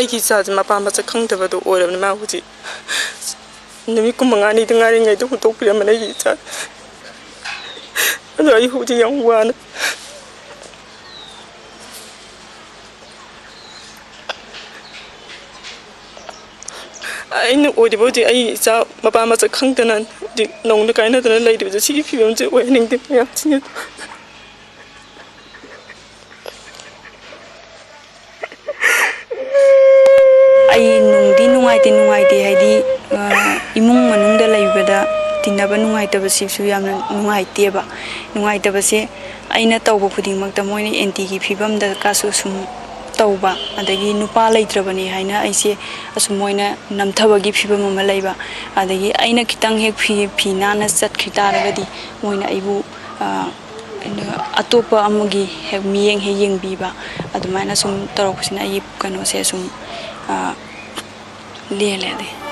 ꯑꯩꯒꯤ ꯏꯆꯥꯁꯦ ꯃꯄꯥ ꯃꯁꯛ ꯈꯪꯗꯕꯗꯣ ꯑꯣꯏꯔꯕꯅꯤ ꯃꯥ ꯍꯧꯖꯤꯛ ꯅꯨꯃꯤꯠ ꯀꯨꯟꯃꯉꯥꯅꯤꯗ ꯉꯥꯏꯔꯤꯉꯩꯗ ꯍꯨꯟꯇꯣꯛꯄꯤꯔꯝꯕꯅꯤ ꯑꯩꯒꯤ ꯏꯆꯥ ꯑꯗꯣ ꯑꯩ ꯍꯧꯖꯤꯛ ꯌꯥꯝ ꯋꯥꯅ ꯑꯩꯅ ꯑꯣꯏꯔꯤꯕ ꯍꯧꯖꯤꯛ ꯑꯩ ꯏꯆꯥ ꯃꯄꯥ ꯃꯁꯛ ꯈꯪꯗꯅ ꯍꯧꯖꯤꯛ ꯅꯧꯅ ꯀꯥꯏꯅꯗꯅ ꯂꯩꯔꯤꯕꯁꯦ ꯁꯤꯒꯤ ꯐꯤꯕꯝꯁꯦ ꯑꯣꯏꯍꯟꯅꯤꯡꯗꯦ ꯃꯌꯥꯝ ꯅꯨꯡꯉꯥꯏꯇꯦ ꯅꯨꯡꯉꯥꯏꯇꯦ ꯍꯥꯏꯗꯤ ꯏꯃꯨꯡ ꯃꯅꯨꯡꯗ ꯂꯩꯕꯗ ꯇꯤꯟꯅꯕ ꯅꯨꯡꯉꯥꯏꯇꯕꯁꯤꯁꯨ ꯌꯥꯝꯅ ꯅꯨꯡꯉꯥꯏꯇꯦꯕ ꯅꯨꯡꯉꯥꯏꯇꯕꯁꯦ ꯑꯩꯅ ꯇꯧꯕ ꯈꯨꯗꯤꯡꯃꯛꯇ ꯃꯣꯏꯅ ꯑꯦꯟꯇꯤꯒꯤ ꯐꯤꯕꯝꯗ ꯀꯥꯁꯨ ꯁꯨꯝ ꯇꯧꯕ ꯑꯗꯒꯤ ꯅꯨꯄꯥ ꯂꯩꯇ꯭ꯔꯕꯅꯤ ꯍꯥꯏꯅ ꯑꯩꯁꯦ ꯑꯁꯨꯝ ꯃꯣꯏꯅ ꯅꯝꯊꯕꯒꯤ ꯐꯤꯕꯝ ꯑꯃ ꯂꯩꯕ ꯑꯗꯒꯤ ꯑꯩꯅ ꯈꯤꯇꯪ ꯍꯦꯛ ꯐꯤ ꯐꯤ ꯅꯥꯟꯅ ꯆꯠꯈꯤ ꯇꯥꯔꯒꯗꯤ ꯃꯣꯏꯅ ꯑꯩꯕꯨ ꯑꯇꯣꯞꯄ ꯑꯃꯒꯤ ꯍꯦꯛ ꯃꯤꯠꯌꯦꯡ ꯍꯦꯛ ꯌꯦꯡꯕꯤꯕ ꯑꯗꯨꯃꯥꯏꯅ ꯁꯨꯝ ꯇꯧꯔꯛꯄꯁꯤꯅ ꯑꯩꯒꯤ ꯀꯩꯅꯣꯁꯦ ꯁꯨꯝ 练练的。